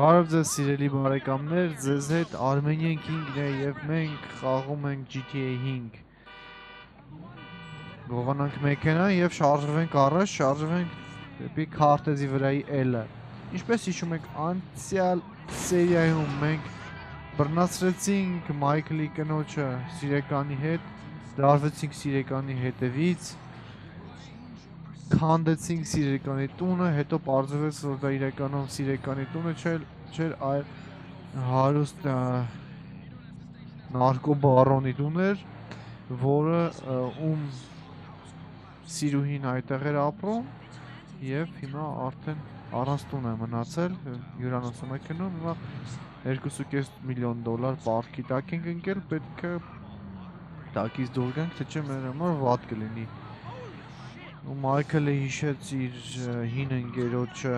Բարև ձեզ սիրելի բարեկամներ, ձեզ հետ Armenian King-ն է եւ մենք խաղում ենք GTA 5։ Գողանանք մեքենա եւ շարժվենք առաջ, շարժվենք դեպի քարտեզի վրայի L-ը։ Ինչպես հիշում եք, անցյալ սերիայում մենք բռնացրեցինք Մայքլի կնոջը Սիրեկանի հետ, դարվեցինք Սիրեկանի հետևից, քանդեցինք Սիրեկանի տունը, հետո պարզվեց, որ դա իրականում Սիրեկանի տունը չէր, չէր այլ հարուստ նարկո բարոնի տուն էր, որը ում սիրուհին այդտեղ էր ապրում եւ հիմա արդեն առանց տուն է մնացել, հյուրանոցում է գնում, հիմա 2.5 միլիոն դոլար պարտքի տակ ենք ընկել, պետք է տակից դուրս գանք, թե չէ մեր համար վատ կլինի։ ու Մայքլը հիշեց իր հին ընկերոջը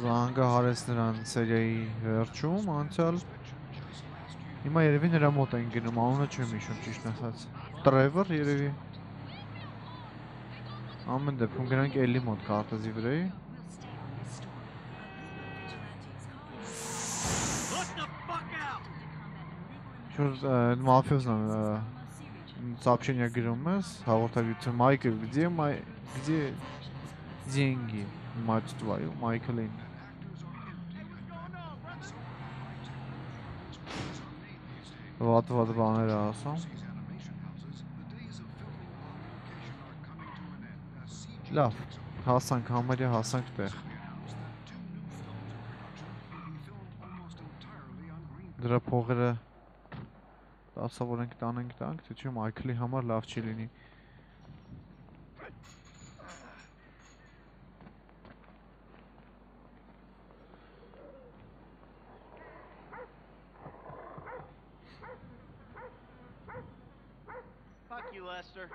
զանգահարեց նրան սերիայի վերջում, անցյալ Հիմա երևի նրա մոտ են գնում, անունը չեմ հիշում ճիշտ ասած։ Տրևոր երևի։ Ամեն դեպքում գրանք էլի մոտ կարտեզի վրայի։ Շուտ մաֆիոզն сообщение գրում ես, հաղորդագրություն Майкл, где май, где деньги? Мать твою, Майклин։ Վատ-վատ բաներ ասում։ Լավ, հասանք համարյա հասանք տեղ։ Դրա փողերը դասավորենք տանենք տանք, թե չէ Մայքլի համար լավ չի լինի։ Fuck you, Lester.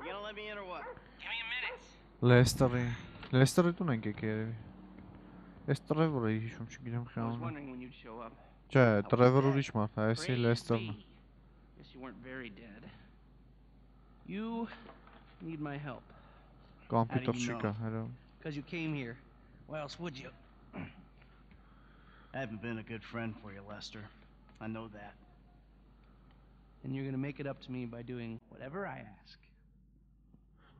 You gonna let me in or what? Give me a minute. Լեստերի, Լեստերի տուն ենք եկել երևի։ Այս Տրևորը հիշում չգիտեմ up. Չէ, Տրևոր ուրիշ մարդ է, այսի Crazy. Լեստերն է։ you weren't very dead. You need my help. Komputopsika, you know? Because you came here. Why else would you? I haven't been a good friend for you, Lester. I know that. And you're gonna make it up to me by doing whatever I ask.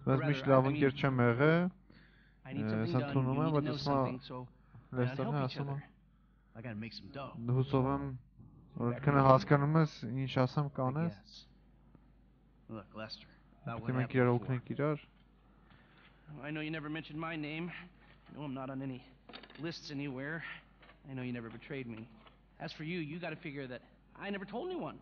Laat me slavo een keertje merken. Sam tu nume, bo to other. I gotta make some dough. gonna Լեստերն help each ասում է։ other. I gotta make some dough. Հուսով եմ, որ քնը հասկանում ես, ինչ ասեմ I կանես։ guess. Look, Lester. About Պետք what է մենք happened իրար before. օգնենք իրար։ I know you never mentioned my name. I know I'm not on any lists anywhere. I know you never betrayed me. As for you, you gotta figure that I never told anyone.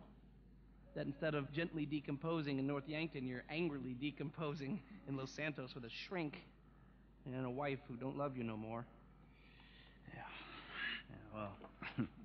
That instead of gently decomposing in North Yankton, you're angrily decomposing in Los Santos with a shrink and a wife who don't love you no more. Yeah, well,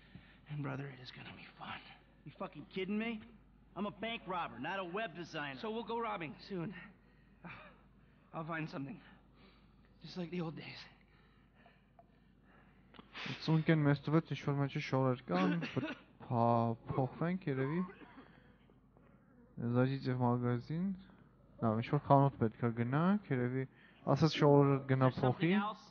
And brother, it is gonna be fun. You fucking kidding me? I'm a bank robber, not a web designer. So we'll go robbing soon. I'll find something. Just like the old days. Ծունկեն մեզ տվեց ինչ որ մեջը շորեր կան, փա փոխվենք երևի։ Զայիցև մագազին։ Լավ, ինչ որ խանութ պետքա գնանք, երևի ասած շորերը գնա Is there something փոխի։ else?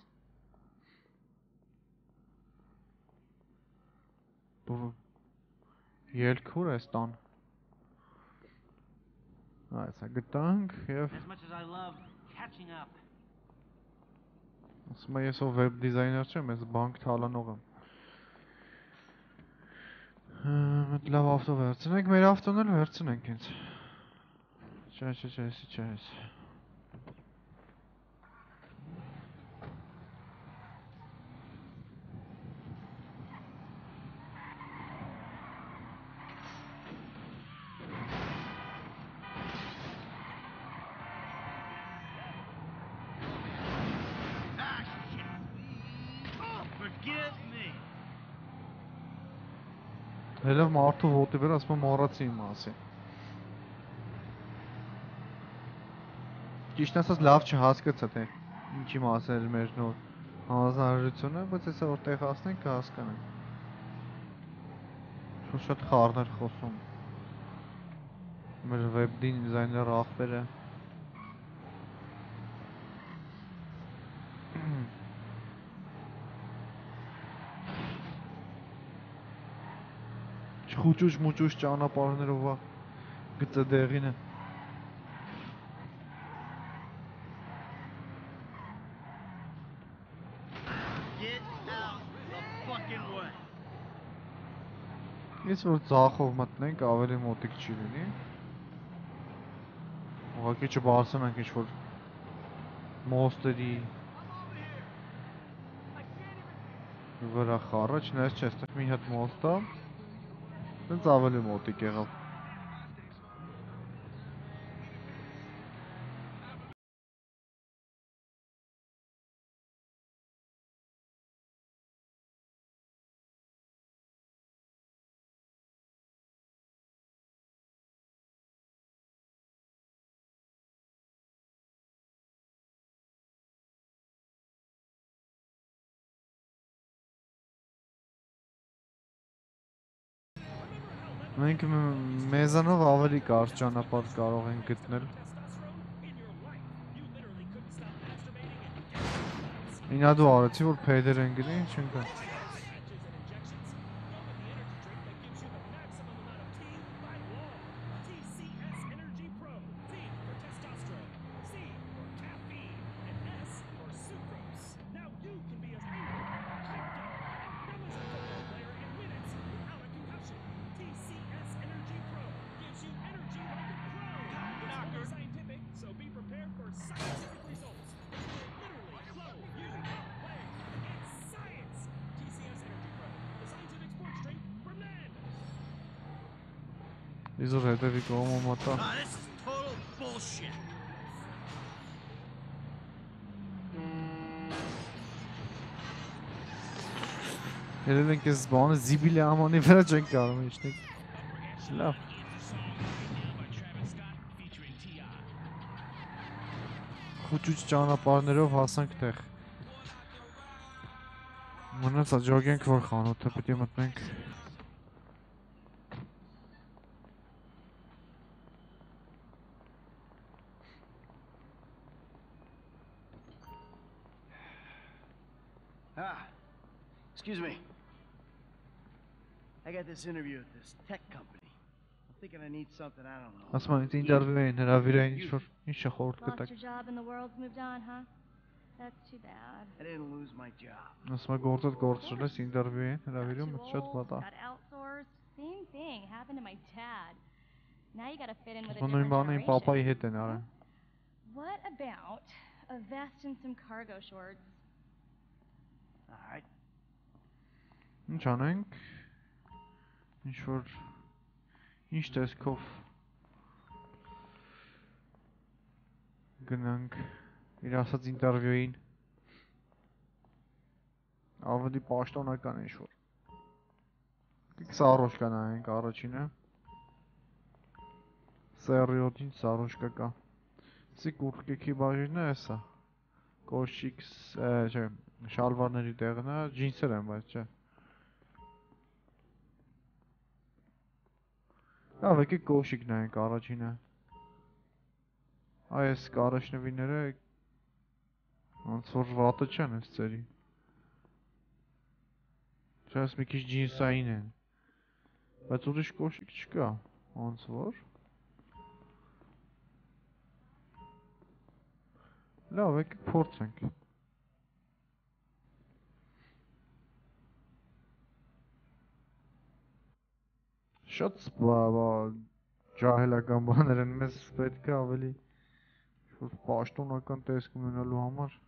Ելքուր է ստան։ Այսա գտանք եւ Ասում եմ ես ով վեբ դիզայներ չեմ, ես բանկ թալանող եմ։ Մտ լավ ավտո վերցնենք, մեր ավտոն էլ վերցնենք ինձ։ Չէ, չէ, չէ, էսի չէ, էսի։ Հելով մարդու ոտի վրա ասում եմ մոռացի իմ մասին։ Ճիշտ ասած լավ չհասկացա թե ինչի մասին էր մեր նոր հանձնարարությունը, բայց հեսա որ տեղացնենք կհասկանանք։ Շուտ շատ խառներ խոսում։ Մեր վեբ դիզայներ ախպերը։ Չխուճուճ մուճուճ ճանապարհներով ա գծը դեղինը։. Ես որ ցախով մտնենք ավելի մոտիկ չի լինի։ Ուղղակի չբարձրանանք ինչ որ մոստերի վրա խառը, չնայած չէ, այստեղ մի հատ մոստ է։ Դից ավելի մոտիկ եղավ։ Մենք մեզանով ավելի կարճ ճանապարհ կարող ենք գտնել։ Ինա դու արեցի որ փեդեր են գնի, չընկա։ So Հետևի կողմը մտա։. Երել ենք այս բանը զիբիլի ամանի վրա չենք կարող իջնենք։ Լավ։ Խուճուճ ճանապարհներով հասանք տեղ։ Մնացա ջոգենք որ խանութը է մտնենք։ this interview at this tech company. I'm thinking I need something I don't know. Ասում եմ ինձ ինտերվյու էին հրավիրային ինչ որ ինչ է խորտ Lost կտակ։ your job and the world's moved on, huh? That's too bad. I didn't lose my job. Ասում եմ գործդ գործել ես ինտերվյու էին հրավիրում, Got շատ too վատ է։ old, Got outsourced. Same thing happened to my dad. Now you gotta fit in with a Ասում եմ նույն different բանը իմ պապայի generation. հետ են արել։ What about a vest and some cargo shorts? All right. Ինչ անենք։ Ինչ որ ինչ տեսքով գնանք իր ասած ինտերվյուին ավելի պաշտոնական ինչ որ Սարոշկա նայենք առաջինը Սերիոտին Սարոշկա կա Սի կուրտկեքի բաժինը էսա Կոշիկ չէ շալվարների տեղն է ջինսեր են բայց չէ Լավ եկեք կոշիկ նայենք առաջինը Այս կարաշնվիները ոնց որ վատը չեն այս ծերի Չես մի քիչ ջինսային են բայց ուրիշ կոշիկ չկա ոնց որ Լավ եկեք փորձենք Շատ ջահելական բաներ են մեզ պետք է ավելի որ պաշտոնական տեսք ունենալու համար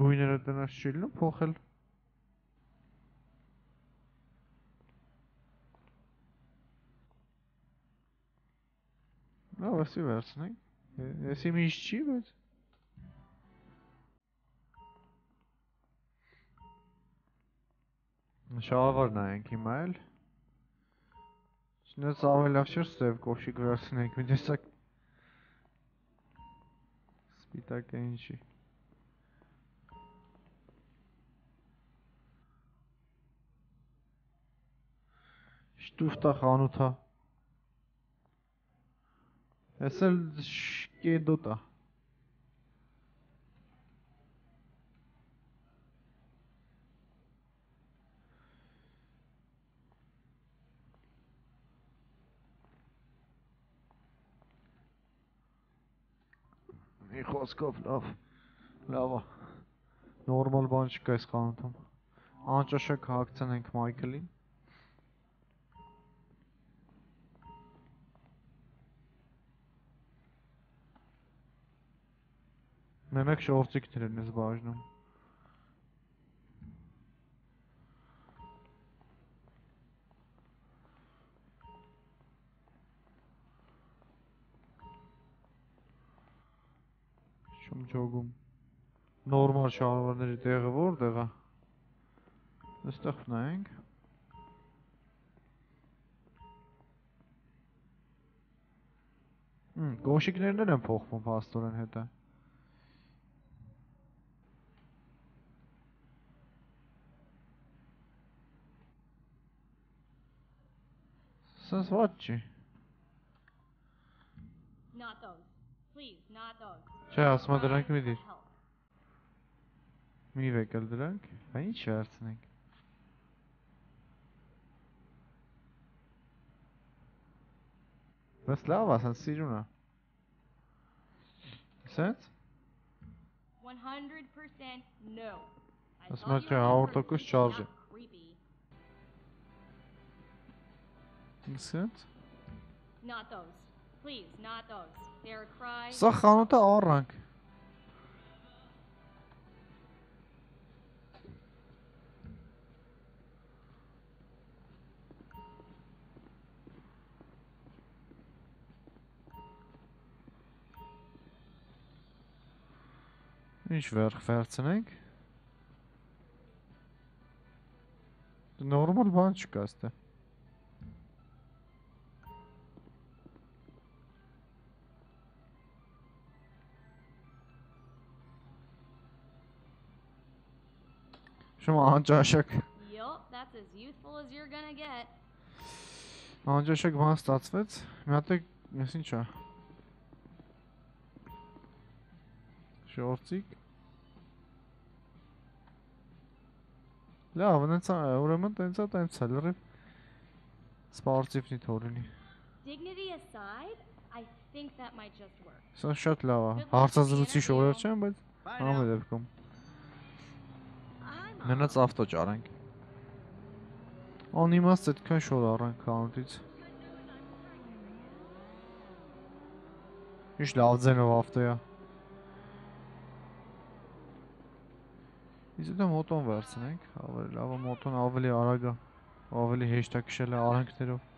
գույները տնած չի լինում փոխել Լավ, ասի վերցնենք։ Եսի միշտ չի, բայց Շալվար նայենք հիմա էլ։ Շնորհ ավելի լավ չէ սև կոշիկ վերցնենք, մի տեսակ սպիտակ է ինչի։ Շտուֆտա խանութա։ Էս էլ շկեդոտ Մի խոսքով լավ։ Լավ է։ Նորմալ բան չկա այս խանութում։ Անճաշակ հագցնենք Մայքլին։ Մենակ շորտիկներ են ես բաժնում։ Չեմ ճոգում։ Նորմալ շալվարների տեղը որտեղ է։ Այստեղ նայենք։ Հմ, գոշիկներն էլ են փոխվում փաստորեն հետը։ Սենց ված չի։ Not those. Please, not those. Չէ, ասում եմ դրանք մի դիր։ Help. Մի վեկել դրանք։ Բա ինչ վերցնենք։ Բայց լավ է, սենց սիրուն է։ Սենց։ 100% no. I That's thought much you were a experts autocus in charge. not Creepy. Սենց։ Not those. Սա խանութը առանք։ Ինչ վերք վերցնենք։ Նորմալ բան չկա ստե։ Շուտ անճաշակ Yup, that's as youthful as you're gonna get. Անջաշակ բան ստացվեց։ Մի հատ է, ես ինչ է։ Շորցիկ։ Լավ, է, ուրեմն տենց է, տենց է, լրիվ սպորտիվնի թորինի։ Dignity aside, I think that might just work. Սա շատ լավ է։ Հարցազրույցի շորեր չեն, բայց now. դեպքում մնաց ավտո ճարենք։ Անիմաստ այդքան շոր առանք կանուտից։ Ինչ լավ ձենով ավտո է։ Իսկ դա մոտոն վերցնենք, ավելի լավ է մոտոն ավելի արագ է, ավելի հեշտ է քշել արանքներով։?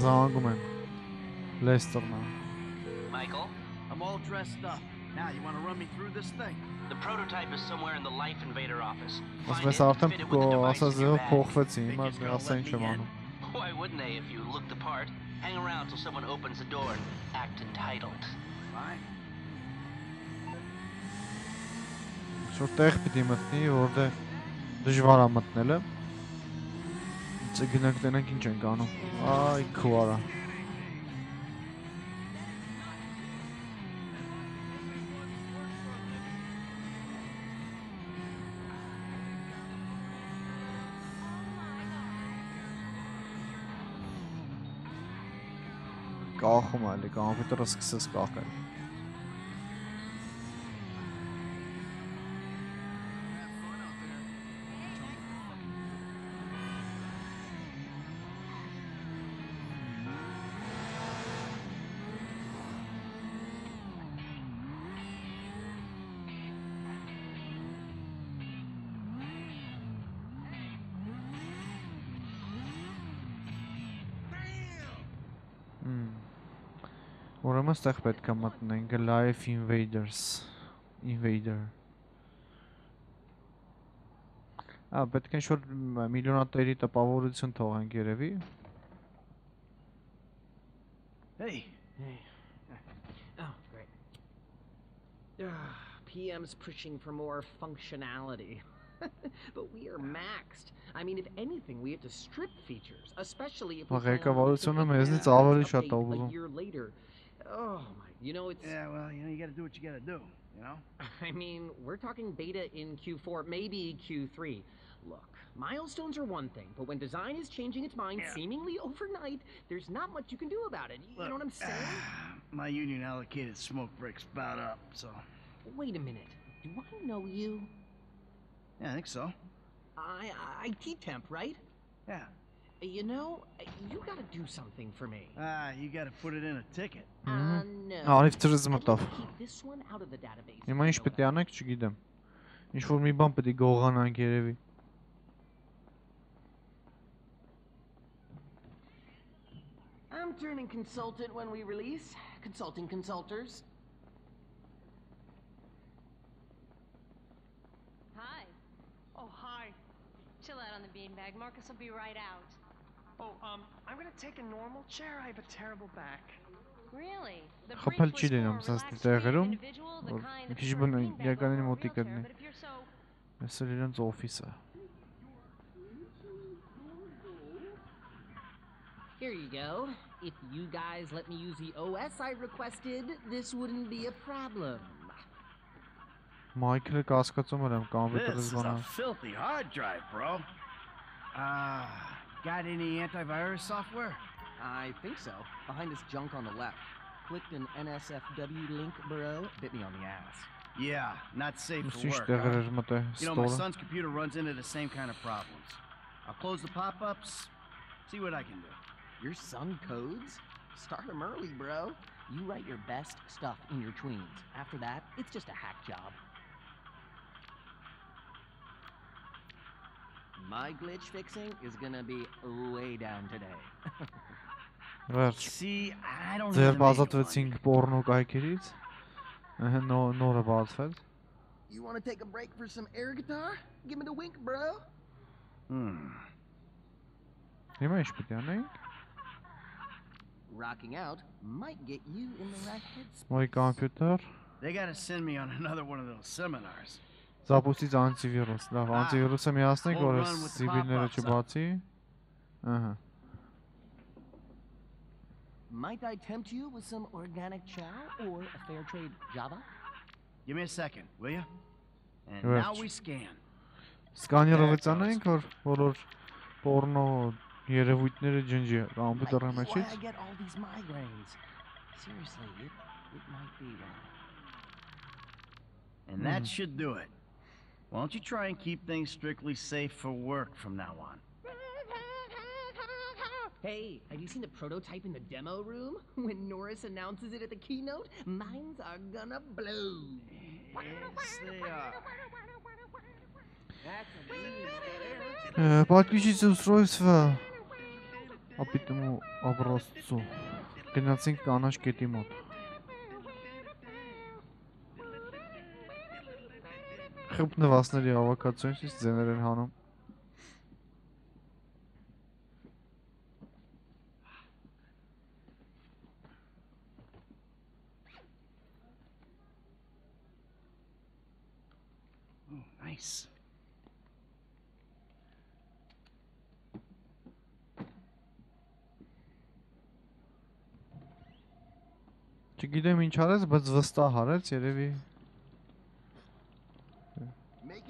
Զանգում են։ Լեստերն է։ Michael, I'm all dressed up. Now, you want to run me through this thing? the prototype is somewhere in the Life Invader office. Ասում Find ես it, արդեն devices ասած bag. փոխվեցի, հիմա he's gonna ասա let ինչ եմ me in? անում։ Why wouldn't they if you look the part? Hang around till someone opens the door and act entitled. Fine. Շուտ տեղ պիտի մտնի, որտեղ դժվար է մտնելը։ Իսկ գնանք տենանք ինչ ենք անում։ Այ քուարա։ Arrumar, ligar uma pintura que vocês colocam. Ուրեմն ստեղ պետք է մտնենք Life Invaders։ Invader։ Ա, պետք է ինչ-որ մ- միլիոնատերի տպավորություն թողենք երևի։ Hey, Oh, great. Ugh, PM's pushing for more functionality. but we are maxed. I mean, if anything, we have to strip features, especially if we Ա, plan on ղեկավարությունը making a մեզնից full ավելի շատ update ա A ուզում։ year later. Oh my, you know it's. yeah, well, you know, you gotta do what you gotta do, you know? I mean, we're talking beta in Q4, maybe Q3. Look, milestones are one thing, but when design is changing its mind Yeah. seemingly overnight, there's not much you can do about it. You know what I'm saying? My union allocated smoke breaks about up, so. Wait a minute. Do I know you? Yeah, I think so. I, I IT temp, right? Yeah. You know, you gotta do something for me. Ah, you gotta put it in a ticket. Uh, Մհմ։ no. Արիվ ծրыз I'd like մտավ։ to keep this one out of the database. Հիմա ինչ if you know պետք է what I անենք, չգիտեմ։ Ինչ որ մի բան պետք է գողանանք երևի։ mean. I'm turning consultant when we release. Consulting consulters. Hi. Oh, hi. Chill out on the beanbag. Marcus will be right out. Oh, um, I'm gonna take a normal chair. I have a terrible back. Really? The Խփել bridge չի was for լինում, a սենց relaxed, տեղերում, creative individual, the որ kind մի that քիչ prefers բն beanbag իրականի over a մոտիկ wheelchair, կդնի։ but if you're so Այս էլ իրենց օֆիսը։ Here you go. If you guys let me use the OS I requested, this wouldn't be a problem. Մայքլը կասկածում եմ This կամպյուտերը is a զբանա։ filthy hard drive, bro. Uh, Got any antivirus software? I think so. Behind this junk on the left. Clicked an NSFW link, bro. Bit me on the ass. Yeah, not safe for work. Huh? You know, my son's computer runs into the same kind of problems. I'll close the pop-ups, see what I can do. Your son codes? Start him early, bro. You write your best stuff in your tweens. After that, it's just a hack job. My glitch fixing is gonna be way down today. Where? See, I don't There was that thing porno guy killed. Uh-huh, no, not about that. You wanna take a break for some air guitar? Give me the wink, bro. Hmm. He might be running. Rocking out might get you in the right headspace. My computer. They gotta send me on another one of those seminars. Զապուսից անտիվիրուս։ Լավ, անտիվիրուսը միացնենք, որ the սիվիլները չբացի։ Ահա։ Might I tempt you with some organic chow or a fair trade Java? Give me a second, will you? And now we scan. Սկաներով ցանենք, որ բոլոր պորնո երևույթները ջնջի these migraines. Seriously, it, it might be. Uh... And that Hmm. should do it. Why don't you try and keep things strictly safe for work from now on? Hey, have you seen the prototype in the demo room? When Norris announces it at the keynote, minds are gonna blow. Yes, they are. Ee, eh? э, устройство опытному образцу. Киноцинк на кетимот. Մոտ։ Խփնվածների հավաքածուից ձեներ են հանում։ Oh, nice. Չգիտեմ ինչ արեց, բայց վստահ արեց, երևի Making Էս էր history, մեր dude. Hey, and we couldn't հանձնարարությունը։ do it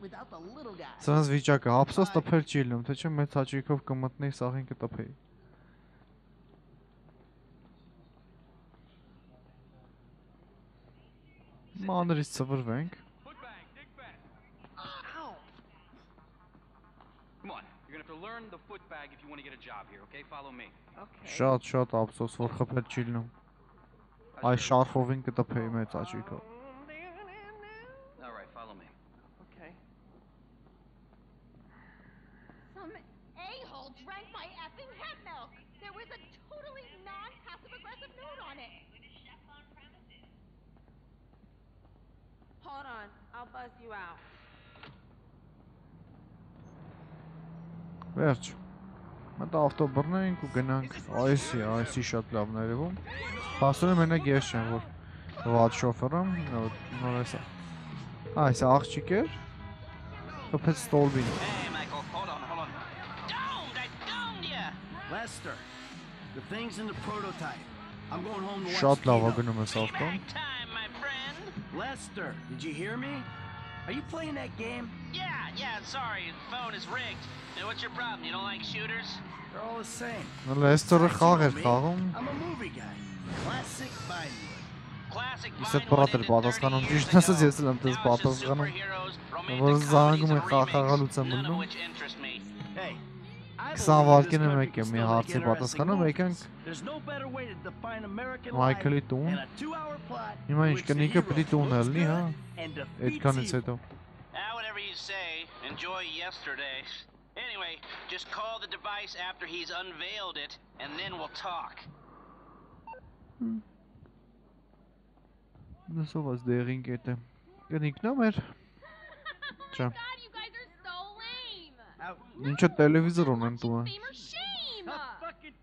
without the little guy. Սրանց վիճակը ափսոս տփել չի լինում, թե չէ մեծ հաճույքով կմտնեի սաղին կտփեի։ Մանրից ծվրվենք։. Շատ շատ ափսոս, որ խփել չի լինում։ Այ շարֆովին կտփեի մեծ հաճույքով։ buzz you out. Վերջ։ Մտ ավտո բռնենք ու գնանք այսի, այսի շատ լավն է երևում։ Փաստորեն մենակ ես չեմ, որ վատ շոֆերում, նոր էսա։ Այս աղջիկ էր։ Խփեց ստոլբին։! Lester, the thing's in the prototype. I'm going home to watch Շատ լավ է գնում ես ավտոն։. Lester, did you hear me? Are you playing that game? Yeah, yeah, sorry, phone is rigged. Now, what's your problem? You don't like shooters? They're all the same. Էր Me, խաղում։ I'm a movie guy. Classic Vinewood. Classic Vinewood բրատ էր ended 30 պատասխանում, ճիշտ ասած ես էլ եմ դες պատասխանում։ Որ զանգում է and խաղաղալուց եմ մնում։ which interest me. Hey, I 20 believe վարկին can է մի հարցի պատասխանում, եկանք Michael e Toon. Ich meine, ich kann nicht kaputt tun, Ali, ha? Ich kann nicht sagen. Now, whatever you say, enjoy yesterday. Anyway, just call the device after he's unveiled it, and then we'll talk. Ring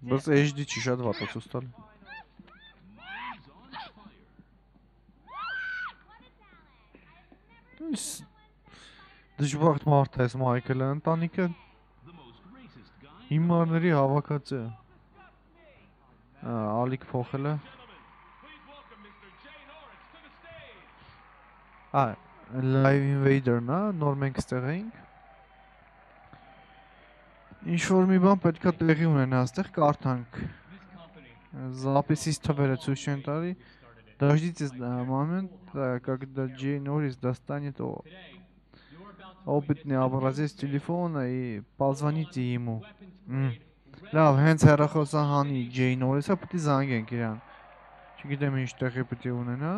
Բայց HD չի շատ վատ է ցույց տալ։ դժբախտ մարդ է, Մայքլը, ընտանիքը հիմարների հավաքած է։ Ա, ալիք փոխելը։ Ա, Live Invader-ն է, նոր մենք ստեղ էինք։ Ինչ որ մի բան պետքա տեղի ունենա, այստեղ կարդանք։ Записись թվերը ցույց չեն տալի։ Дождитесь до момента, когда Джей Норрис достанет о- опытный образец телефона и позвоните ему։ Մմ, Լավ, հենց հեռախոսահանի Ջեյ Նորիսը պետք է զանգենք իրան։ Չգիտեմ ինչ տեղի պետք է ունենա։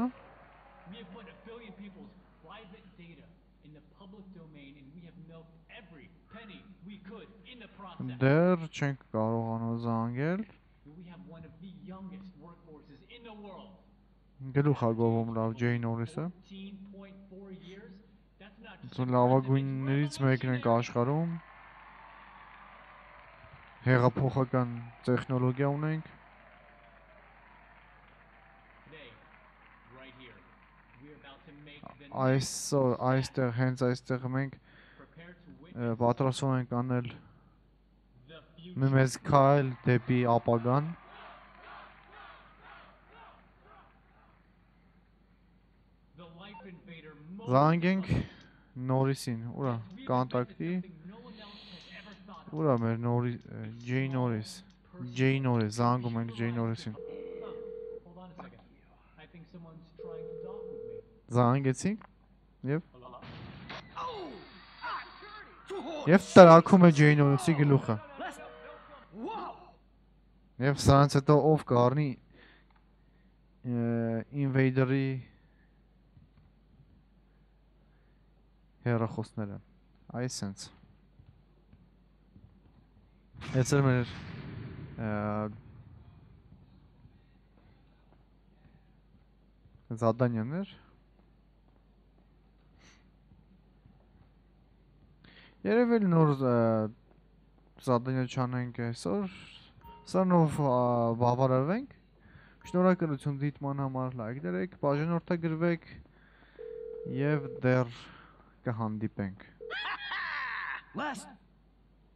Դեռ չենք կարողանում զանգել։ We have one of the youngest workforces in the world. Գլուխ ա գովում լավ Ջեյ Նորիսը։ 14.4 years. That's not just Սա լավագույններից մեկն ենք աշխարհում։ Հեղափոխական տեխնոլոգիա ունենք։ Այսօր այստեղ հենց այստեղ մենք պատրաստվում ենք անել մի մեծ քայլ դեպի ապագան։ Զանգենք Նորիսին, ուրա կոնտակտի։. Ուրա մեր Նորի Ջեյ Նորիս։ Ջեյ Նորիս, զանգում ենք Ջեյ Նորիսին։ Hold on a second. I think someone's trying to talk with me. Զանգեցինք եւ Եւ տրակում է Ջեյ Նորիսի գլուխը։! Եվ սրանց հետո ով կառնի Invader-ի հերախոսները։ Այսենց։ Այսօր մեր զադանյաներ Երևի նոր զադանյա չանենք այսօր Սրանով ա, բավարարվենք Շնորհակալություն դիտման համար լայք դրեք, բաժանորդագրվեք եւ դեռ կհանդիպենք Lester,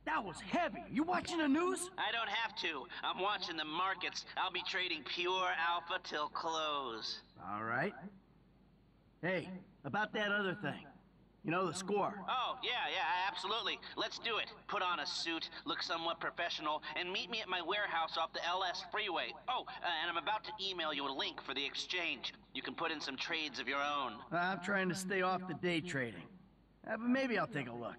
that was heavy. You watching the news? I don't have to. I'm watching the markets. I'll be trading pure alpha till close. All right. Hey, about that other thing. You know, the score. Oh, yeah, yeah, absolutely. Let's do it. Put on a suit, look somewhat professional, and meet me at my warehouse off the LS freeway. Oh, uh, and I'm about to email you a link for the exchange. You can put in some trades of your own. I'm trying to stay off the day trading. Uh, but maybe I'll take a look.